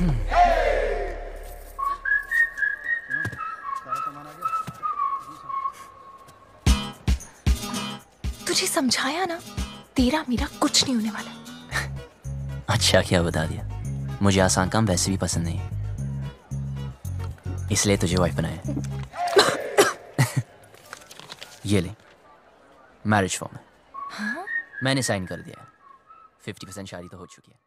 तुझे समझाया ना तेरा मेरा कुछ नहीं होने वाला। अच्छा क्या बता दिया? मुझे आसान काम वैसे भी पसंद नहीं इसलिए तुझे वाइफ बनाया। ये ले। मैरिज फॉर्म है। हाँ? मैंने साइन कर दिया। फिफ्टी परसेंट शादी तो हो चुकी है।